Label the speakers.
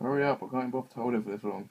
Speaker 1: Hurry up, I can't be to hold it for this long.